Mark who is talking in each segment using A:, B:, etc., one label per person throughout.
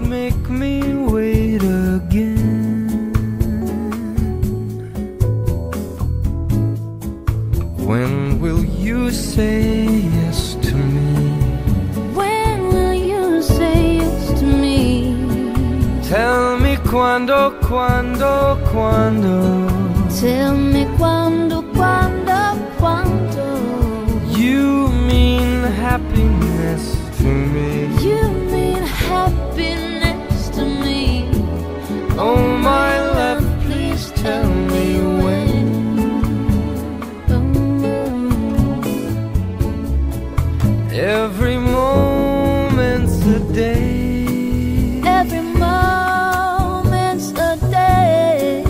A: make me wait again. When will you say yes to me?
B: When will you say yes to me?
A: Tell me quando, quando, quando
B: Tell me quando, quando, quando
A: you mean happiness to me. You Every moment's a day.
B: Every moment's a day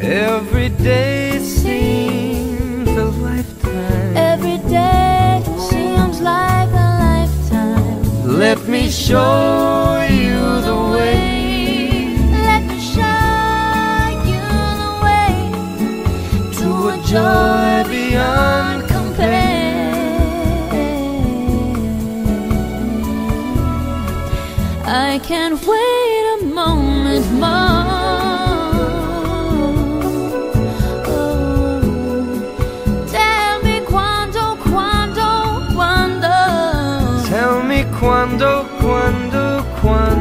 A: Every day seems a lifetime. Every
B: day seems like a lifetime Let me show
A: you the way
B: Let me show you the way to a joy beyond I can't wait a moment more. Oh. Tell me quando, quando, quando.
A: Tell me quando, quando, quando.